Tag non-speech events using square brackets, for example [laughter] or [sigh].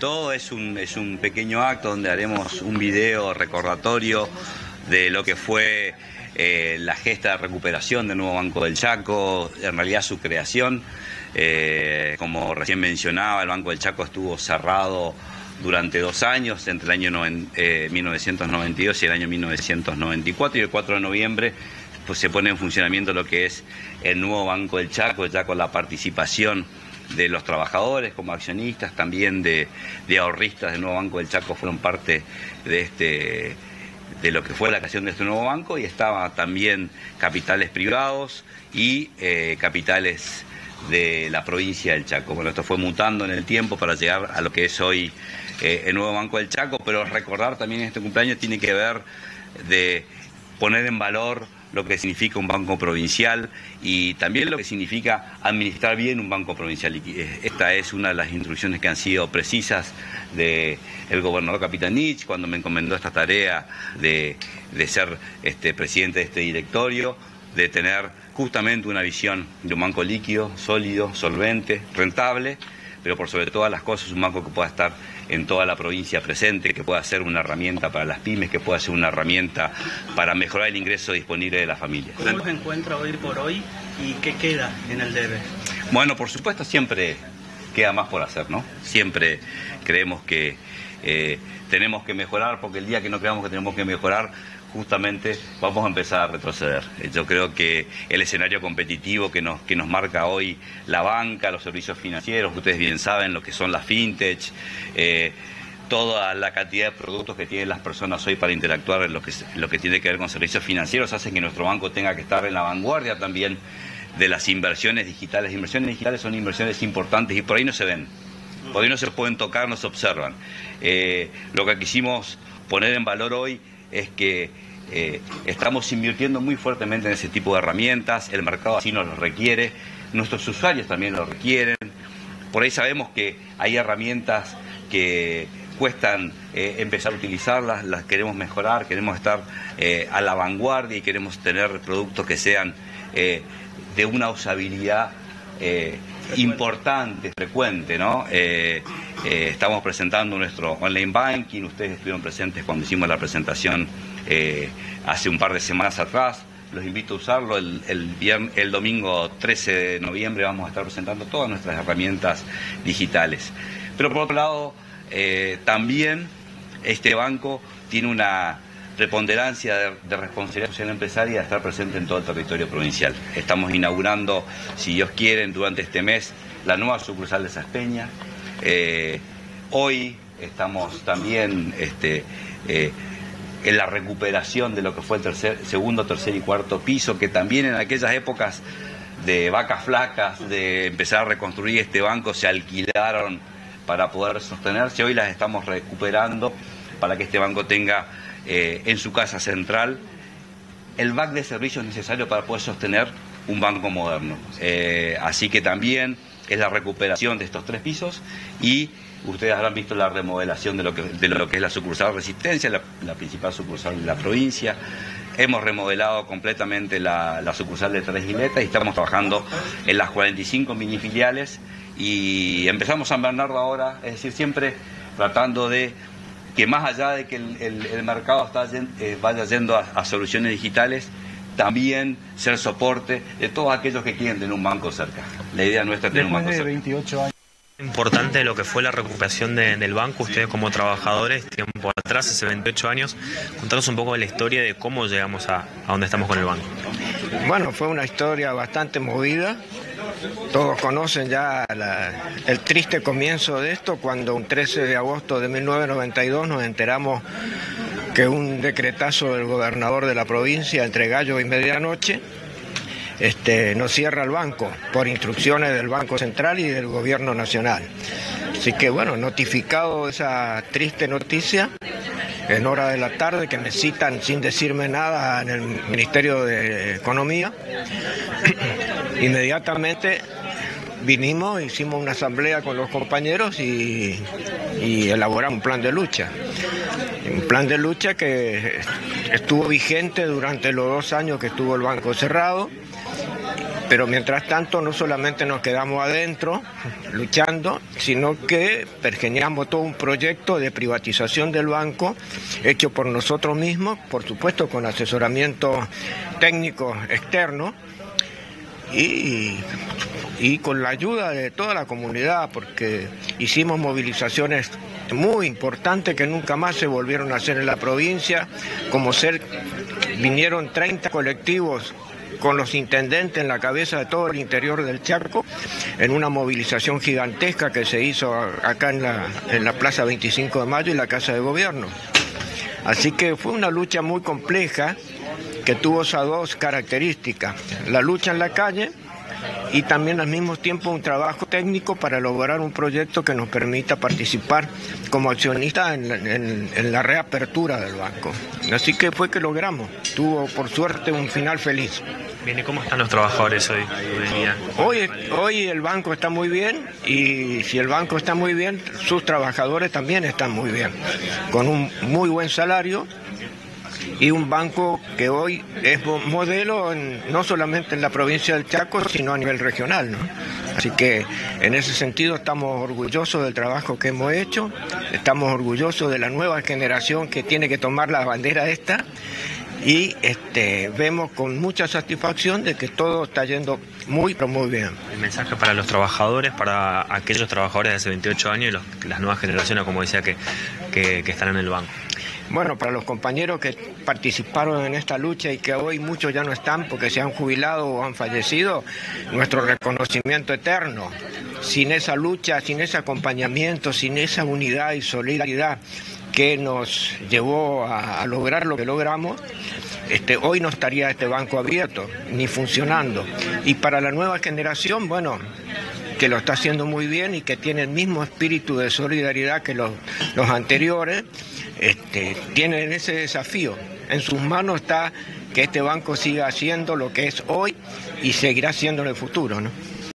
Todo es un, es un pequeño acto donde haremos un video recordatorio de lo que fue eh, la gesta de recuperación del nuevo Banco del Chaco, en realidad su creación. Eh, como recién mencionaba, el Banco del Chaco estuvo cerrado durante dos años, entre el año 1992 y el año 1994, y el 4 de noviembre pues, se pone en funcionamiento lo que es el nuevo Banco del Chaco, ya con la participación de los trabajadores como accionistas, también de, ahorristas del nuevo Banco del Chaco fueron parte de este de lo que fue la creación de este nuevo banco y estaban también capitales privados y eh, capitales de la provincia del Chaco. Bueno, esto fue mutando en el tiempo para llegar a lo que es hoy eh, el nuevo Banco del Chaco, pero recordar también este cumpleaños tiene que ver de poner en valor lo que significa un banco provincial y también lo que significa administrar bien un banco provincial. Eh, esta es una de las instrucciones que han sido precisas del gobernador Capitanich cuando me encomendó esta tarea de, ser este, presidente de este directorio, de tener justamente una visión de un banco líquido, sólido, solvente, rentable, pero por sobre todas las cosas un banco que pueda estar en toda la provincia presente, que pueda ser una herramienta para las pymes, que pueda ser una herramienta para mejorar el ingreso disponible de las familias. ¿Cómo se encuentra hoy por hoy y qué queda en el debe? Bueno, por supuesto siempre queda más por hacer, ¿no? Siempre creemos que eh, tenemos que mejorar, porque el día que no creamos que tenemos que mejorar, justamente vamos a empezar a retroceder. Eh, yo creo que el escenario competitivo que nos, que nos marca hoy la banca, los servicios financieros, ustedes bien saben lo que son las fintech, eh, toda la cantidad de productos que tienen las personas hoy para interactuar en lo que, lo que tiene que ver con servicios financieros, hace que nuestro banco tenga que estar en la vanguardia también de las inversiones digitales. Inversiones digitales son inversiones importantes y por ahí no se ven, por ahí no se pueden tocar, no se observan. Eh, lo que quisimos poner en valor hoy es que eh, estamos invirtiendo muy fuertemente en ese tipo de herramientas, el mercado así nos lo requiere, nuestros usuarios también lo requieren. Por ahí sabemos que hay herramientas que cuestan eh, empezar a utilizarlas, las queremos mejorar, queremos estar a la vanguardia y queremos tener productos que sean de una usabilidad importante, frecuente, ¿no? estamos presentando nuestro online banking, ustedes estuvieron presentes cuando hicimos la presentación eh, hace un par de semanas atrás. Los invito a usarlo. El, el, domingo 13 de noviembre vamos a estar presentando todas nuestras herramientas digitales. Pero por otro lado, eh, también este banco tiene una preponderancia de, de, responsabilidad social empresaria estar presente en todo el territorio provincial. Estamos inaugurando, si Dios quiere, durante este mes la nueva sucursal de Saspeña. Eh, hoy estamos también este, en la recuperación de lo que fue el tercer, segundo, tercer y cuarto piso, que también en aquellas épocas de vacas flacas, de empezar a reconstruir este banco, se alquilaron para poder sostenerse. Hoy las estamos recuperando para que este banco tenga eh, en su casa central el back de servicios necesario para poder sostener un banco moderno. Eh, así que también es la recuperación de estos tres pisos y Ustedes habrán visto la remodelación de lo que, de lo que es la sucursal Resistencia, la, principal sucursal de la provincia. Hemos remodelado completamente la, sucursal de Tres Giletas y estamos trabajando en las 45 mini filiales y empezamos San Bernardo ahora, es decir, siempre tratando de que más allá de que el, mercado está, eh, vaya yendo a, soluciones digitales, también ser soporte de todos aquellos que quieren tener un banco cerca. La idea nuestra es tener un banco de cerca. 28 años. Importante lo que fue la recuperación del banco, ustedes como trabajadores, tiempo atrás, hace 28 años, contanos un poco de la historia de cómo llegamos a, a donde estamos con el banco. Bueno, fue una historia bastante movida, todos conocen ya el triste comienzo de esto, cuando un 13 de agosto de 1992 nos enteramos que un decretazo del gobernador de la provincia entre gallo y medianoche este, no cierra el banco por instrucciones del Banco Central y del Gobierno Nacional. Así que bueno, notificado esa triste noticia, en hora de la tarde que me citan sin decirme nada en el Ministerio de Economía, [clears throat] inmediatamente vinimos, hicimos una asamblea con los compañeros y, y, elaboramos un plan de lucha. Un plan de lucha que estuvo vigente durante los dos años que estuvo el banco cerrado Pero mientras tanto no solamente nos quedamos adentro luchando, sino que pergeñamos todo un proyecto de privatización del banco hecho por nosotros mismos, por supuesto con asesoramiento técnico externo y, y con la ayuda de toda la comunidad, porque hicimos movilizaciones muy importantes que nunca más se volvieron a hacer en la provincia, como ser, vinieron 30 colectivos con los intendentes en la cabeza de todo el interior del Charco, en una movilización gigantesca que se hizo acá en la, en la Plaza 25 de Mayo y la Casa de Gobierno. Así que fue una lucha muy compleja que tuvo esas dos características, la lucha en la calle y también al mismo tiempo un trabajo técnico para lograr un proyecto que nos permita participar como accionista en, la reapertura del banco. Así que fue que logramos, tuvo por suerte un final feliz. Bien, ¿y cómo están los trabajadores hoy? Hoy, hoy el banco está muy bien y si el banco está muy bien, sus trabajadores también están muy bien, con un muy buen salario y un banco que hoy es modelo no solamente en la provincia del Chaco, sino a nivel regional. Así que en ese sentido estamos orgullosos del trabajo que hemos hecho, estamos orgullosos de la nueva generación que tiene que tomar la bandera esta y este, vemos con mucha satisfacción de que todo está yendo muy, pero muy bien. El mensaje para los trabajadores, para aquellos trabajadores de hace 28 años y las nuevas generaciones, como decía, que, que están en el banco. Bueno, para los compañeros que participaron en esta lucha y que hoy muchos ya no están porque se han jubilado o han fallecido, nuestro reconocimiento eterno. Sin esa lucha, sin ese acompañamiento, sin esa unidad y solidaridad que nos llevó a, lograr lo que logramos, este, hoy no estaría este banco abierto ni funcionando. Y para la nueva generación, bueno, que lo está haciendo muy bien y que tiene el mismo espíritu de solidaridad que los, los anteriores, este, tienen ese desafío. En sus manos está que este banco siga haciendo lo que es hoy y seguirá siendo en el futuro.